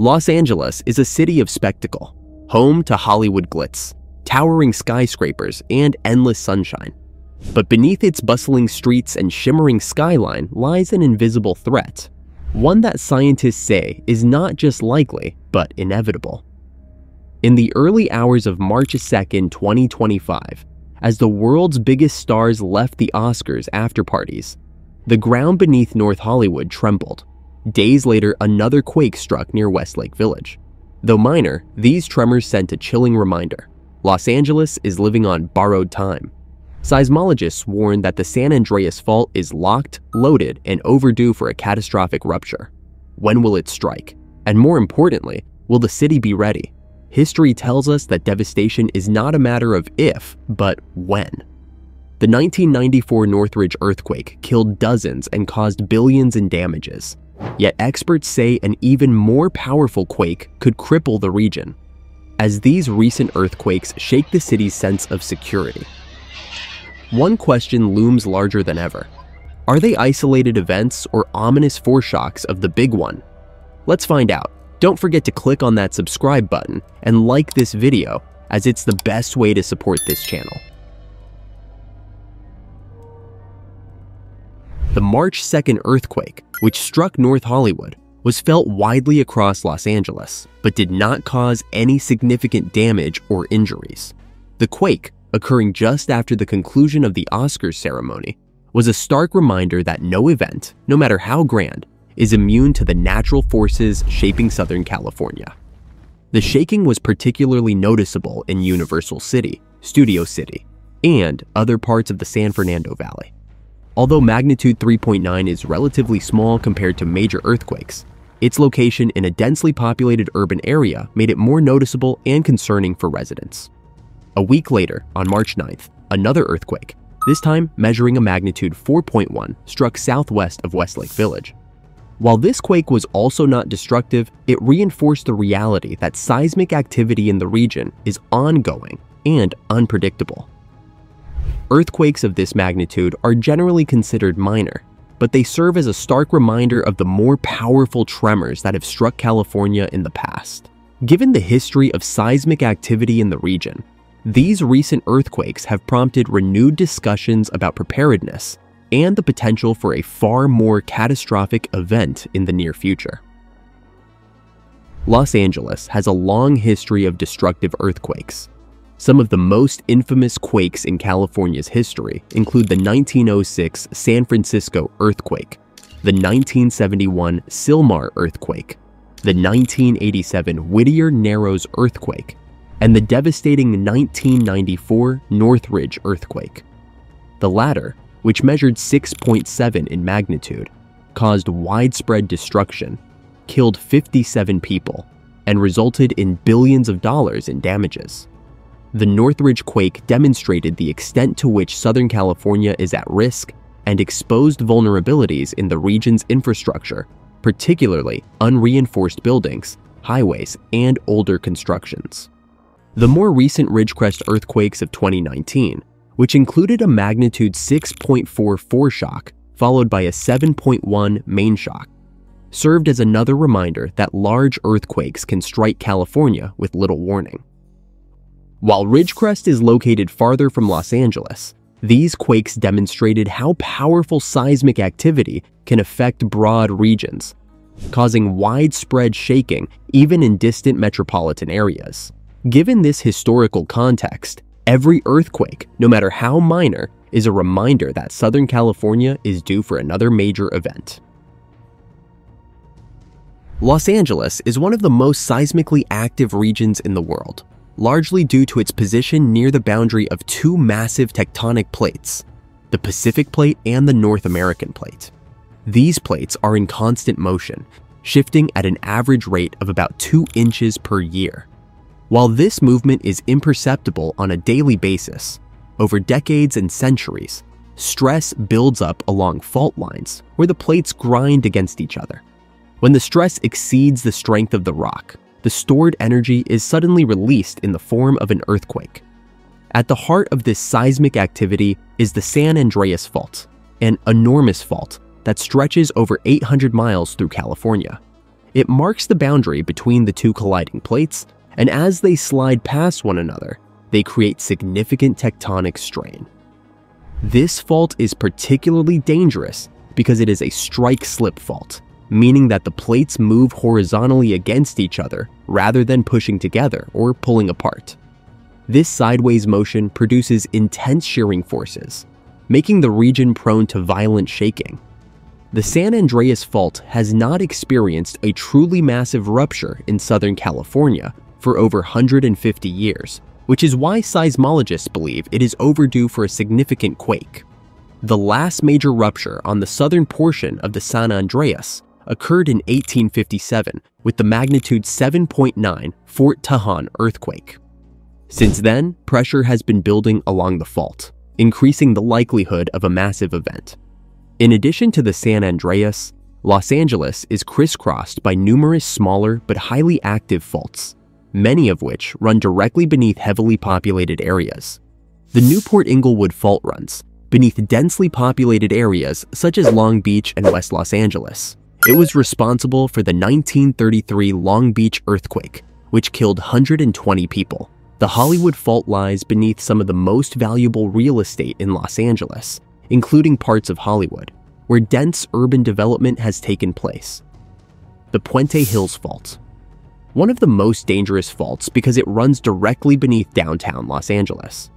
Los Angeles is a city of spectacle, home to Hollywood glitz, towering skyscrapers, and endless sunshine. But beneath its bustling streets and shimmering skyline lies an invisible threat, one that scientists say is not just likely, but inevitable. In the early hours of March 2, 2025, as the world's biggest stars left the Oscars after parties, the ground beneath North Hollywood trembled. Days later, another quake struck near Westlake Village. Though minor, these tremors sent a chilling reminder Los Angeles is living on borrowed time. Seismologists warn that the San Andreas Fault is locked, loaded, and overdue for a catastrophic rupture. When will it strike? And more importantly, will the city be ready? History tells us that devastation is not a matter of if, but when. The 1994 Northridge earthquake killed dozens and caused billions in damages. Yet experts say an even more powerful quake could cripple the region. As these recent earthquakes shake the city's sense of security, one question looms larger than ever. Are they isolated events or ominous foreshocks of the big one? Let's find out. Don't forget to click on that subscribe button and like this video as it's the best way to support this channel. The March 2nd earthquake, which struck North Hollywood, was felt widely across Los Angeles, but did not cause any significant damage or injuries. The quake occurring just after the conclusion of the Oscars ceremony, was a stark reminder that no event, no matter how grand, is immune to the natural forces shaping Southern California. The shaking was particularly noticeable in Universal City, Studio City, and other parts of the San Fernando Valley. Although magnitude 3.9 is relatively small compared to major earthquakes, its location in a densely populated urban area made it more noticeable and concerning for residents. A week later, on March 9th, another earthquake, this time measuring a magnitude 4.1, struck southwest of Westlake Village. While this quake was also not destructive, it reinforced the reality that seismic activity in the region is ongoing and unpredictable. Earthquakes of this magnitude are generally considered minor, but they serve as a stark reminder of the more powerful tremors that have struck California in the past. Given the history of seismic activity in the region, these recent earthquakes have prompted renewed discussions about preparedness and the potential for a far more catastrophic event in the near future. Los Angeles has a long history of destructive earthquakes. Some of the most infamous quakes in California's history include the 1906 San Francisco earthquake, the 1971 Sylmar earthquake, the 1987 Whittier Narrows earthquake, and the devastating 1994 Northridge earthquake. The latter, which measured 6.7 in magnitude, caused widespread destruction, killed 57 people, and resulted in billions of dollars in damages. The Northridge quake demonstrated the extent to which Southern California is at risk and exposed vulnerabilities in the region's infrastructure, particularly unreinforced buildings, highways, and older constructions. The more recent Ridgecrest earthquakes of 2019, which included a magnitude 6.44 shock followed by a 7.1 main shock, served as another reminder that large earthquakes can strike California with little warning. While Ridgecrest is located farther from Los Angeles, these quakes demonstrated how powerful seismic activity can affect broad regions, causing widespread shaking even in distant metropolitan areas. Given this historical context, every earthquake, no matter how minor, is a reminder that Southern California is due for another major event. Los Angeles is one of the most seismically active regions in the world, largely due to its position near the boundary of two massive tectonic plates, the Pacific Plate and the North American Plate. These plates are in constant motion, shifting at an average rate of about 2 inches per year. While this movement is imperceptible on a daily basis, over decades and centuries, stress builds up along fault lines where the plates grind against each other. When the stress exceeds the strength of the rock, the stored energy is suddenly released in the form of an earthquake. At the heart of this seismic activity is the San Andreas Fault, an enormous fault that stretches over 800 miles through California. It marks the boundary between the two colliding plates, and as they slide past one another, they create significant tectonic strain. This fault is particularly dangerous because it is a strike slip fault, meaning that the plates move horizontally against each other rather than pushing together or pulling apart. This sideways motion produces intense shearing forces, making the region prone to violent shaking. The San Andreas Fault has not experienced a truly massive rupture in Southern California for over 150 years, which is why seismologists believe it is overdue for a significant quake. The last major rupture on the southern portion of the San Andreas occurred in 1857 with the magnitude 7.9 Fort Tejon earthquake. Since then, pressure has been building along the fault, increasing the likelihood of a massive event. In addition to the San Andreas, Los Angeles is crisscrossed by numerous smaller but highly active faults, many of which run directly beneath heavily populated areas. The Newport Inglewood Fault runs beneath densely populated areas such as Long Beach and West Los Angeles. It was responsible for the 1933 Long Beach earthquake, which killed 120 people. The Hollywood Fault lies beneath some of the most valuable real estate in Los Angeles, including parts of Hollywood, where dense urban development has taken place. The Puente Hills Fault, one of the most dangerous faults because it runs directly beneath downtown Los Angeles.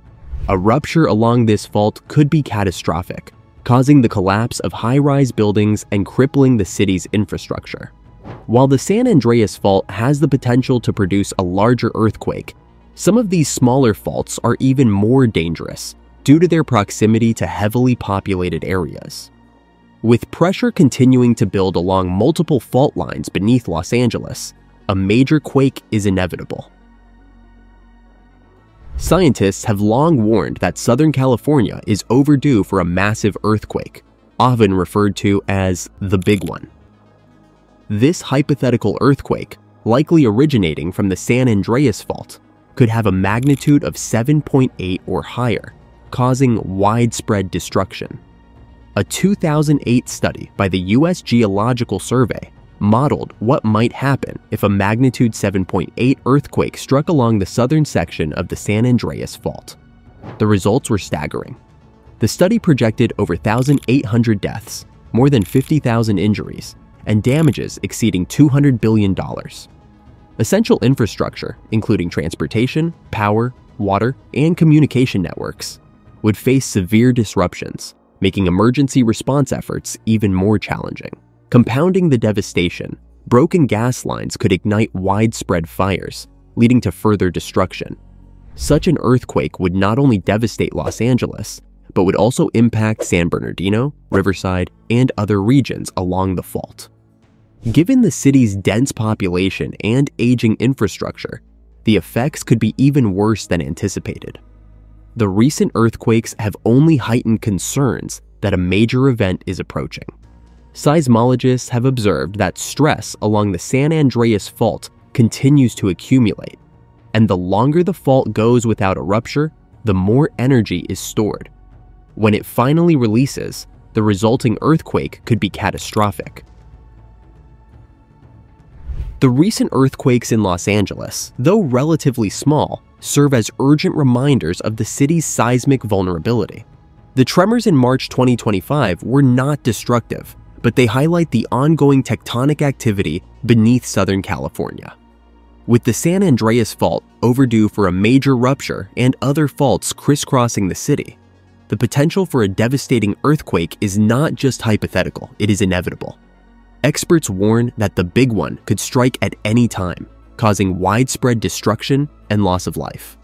A rupture along this fault could be catastrophic, causing the collapse of high-rise buildings and crippling the city's infrastructure. While the San Andreas Fault has the potential to produce a larger earthquake, some of these smaller faults are even more dangerous due to their proximity to heavily populated areas. With pressure continuing to build along multiple fault lines beneath Los Angeles, a major quake is inevitable. Scientists have long warned that Southern California is overdue for a massive earthquake, often referred to as the Big One. This hypothetical earthquake, likely originating from the San Andreas Fault, could have a magnitude of 7.8 or higher, causing widespread destruction. A 2008 study by the U.S. Geological Survey modeled what might happen if a magnitude 7.8 earthquake struck along the southern section of the San Andreas Fault. The results were staggering. The study projected over 1,800 deaths, more than 50,000 injuries, and damages exceeding $200 billion. Essential infrastructure, including transportation, power, water, and communication networks, would face severe disruptions, making emergency response efforts even more challenging. Compounding the devastation, broken gas lines could ignite widespread fires, leading to further destruction. Such an earthquake would not only devastate Los Angeles, but would also impact San Bernardino, Riverside, and other regions along the fault. Given the city's dense population and aging infrastructure, the effects could be even worse than anticipated. The recent earthquakes have only heightened concerns that a major event is approaching. Seismologists have observed that stress along the San Andreas Fault continues to accumulate, and the longer the fault goes without a rupture, the more energy is stored. When it finally releases, the resulting earthquake could be catastrophic. The recent earthquakes in Los Angeles, though relatively small, serve as urgent reminders of the city's seismic vulnerability. The tremors in March 2025 were not destructive, but they highlight the ongoing tectonic activity beneath Southern California. With the San Andreas Fault overdue for a major rupture and other faults crisscrossing the city, the potential for a devastating earthquake is not just hypothetical, it is inevitable. Experts warn that the big one could strike at any time, causing widespread destruction and loss of life.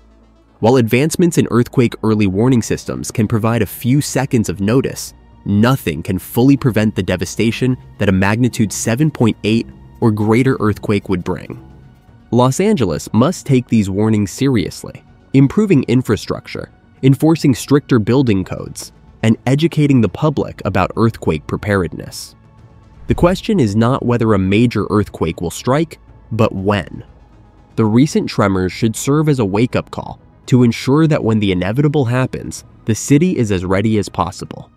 While advancements in earthquake early warning systems can provide a few seconds of notice, nothing can fully prevent the devastation that a magnitude 7.8 or greater earthquake would bring. Los Angeles must take these warnings seriously, improving infrastructure, enforcing stricter building codes, and educating the public about earthquake preparedness. The question is not whether a major earthquake will strike, but when. The recent tremors should serve as a wake up call to ensure that when the inevitable happens, the city is as ready as possible.